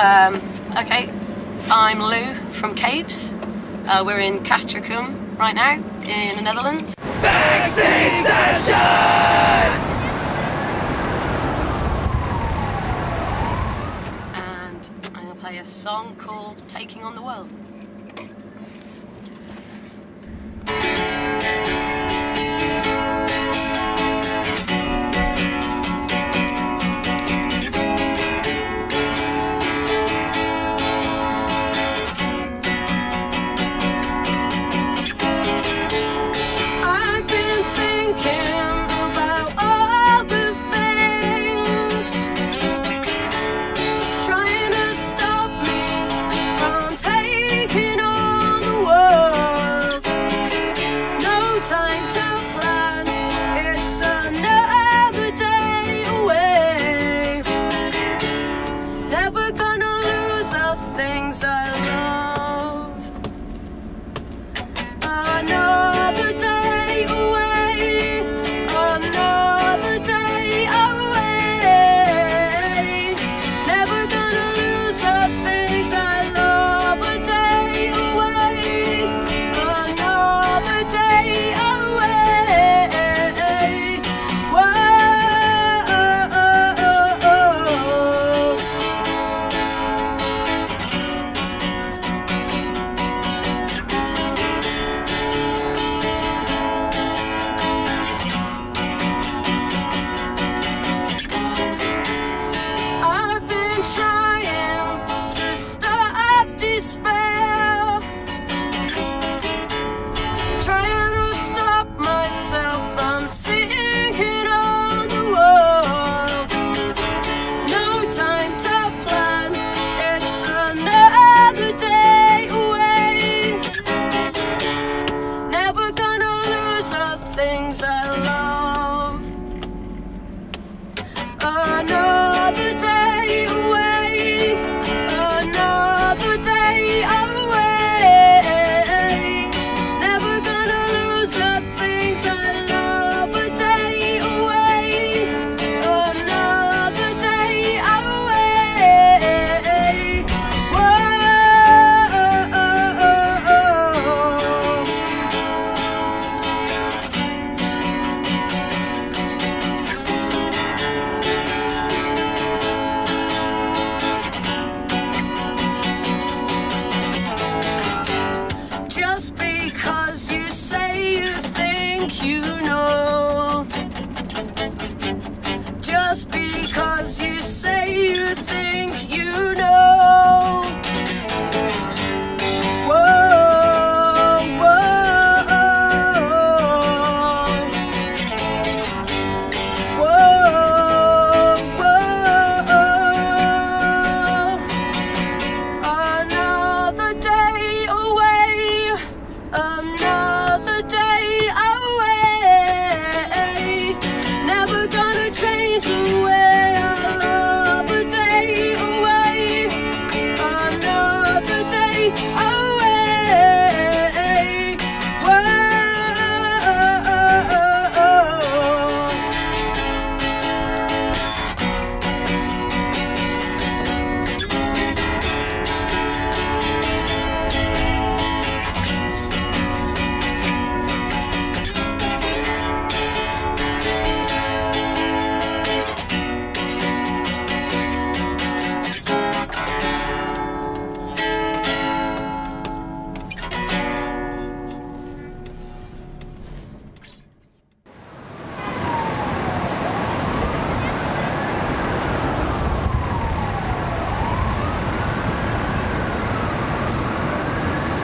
Um, okay, I'm Lou from Caves. Uh, we're in Castricum right now in the Netherlands. And I'm going to play a song called Taking on the World. things I love. things I love. just because you say you think you know. Just because you say.